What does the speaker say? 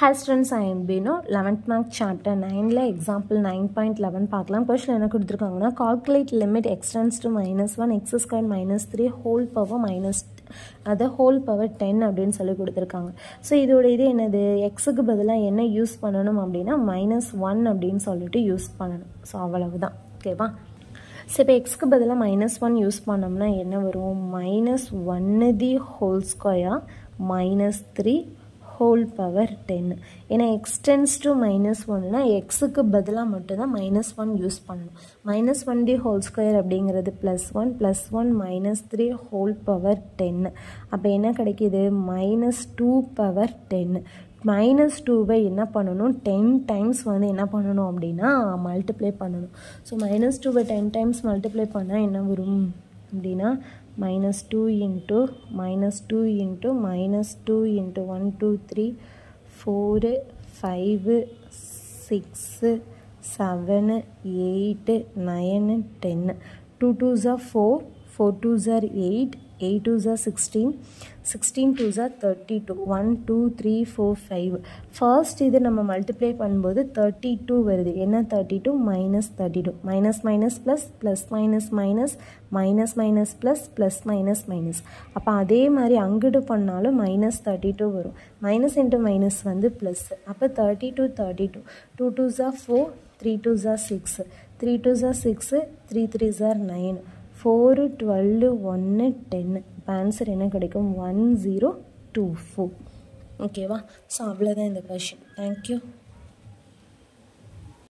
Hi students I am Bino eleventh mark chapter நைனில் example nine point eleven பார்க்கலாம். Question என்ன கொடுத்துருக்காங்கன்னா calculate limit x tends to minus one x square minus three whole power minus அதை whole power ten அப்படின்னு சொல்லி கொடுத்துருக்காங்க. So இதோட இது என்னது? எக்ஸுக்கு பதிலாக என்ன யூஸ் பண்ணணும் அப்படின்னா மைனஸ் ஒன் அப்படின்னு சொல்லிட்டு யூஸ் பண்ணணும். ஸோ அவ்வளவுதான். ஓகேவா ஸோ இப்போ எக்ஸ்க்கு பதிலாக மைனஸ் ஒன் யூஸ் பண்ணோம்னா என்ன வரும்? மைனஸ் ஒன்னு the whole square minus three whole power ten ஏன்னா எக்ஸ்டென்ஸ் டு மைனஸ் ஒன்னா எக்ஸுக்கு பதிலாக மட்டும்தான் மைனஸ் ஒன் யூஸ் பண்ணணும். Minus one the whole square அப்படிங்கிறது plus one plus one minus three whole power ten அப்போ என்ன கிடைக்கிது? Minus two power ten minus டூவை என்ன பண்ணணும்? டென் டைம்ஸ் வந்து என்ன பண்ணணும் அப்படின்னா மல்டிப்ளை பண்ணணும். ஸோ மைனஸ் டூவை டென் டைம்ஸ் மல்டிப்ளை பண்ணால் என்ன வரும்? அப்படின்னா minus two into minus two into minus two into one two three four five six seven eight nine ten two two are four four two are eight 8 2s are 16 16 2s are 32 1 2 3 4 5 first இது நம்ம multiply பண்ணும்போது thirty two வருது. என்ன thirty two minus thirty two minus minus plus plus minus minus minus minus plus plus minus minus அப்போ அதே மாதிரி அங்கிட்டு பண்ணாலும் மைனஸ் தேர்ட்டி டூ வரும். மைனஸ் இன்ட்டு மைனஸ் வந்து ப்ளஸ் அப்போ thirty two thirty two two two are four three two are six three two are six three three are nine four twelve ஒன்று ten இப்போ ஆன்சர் என்ன கிடைக்கும்? One zero two four ஓகேவா so அவ்வளோதான் இந்த question thank you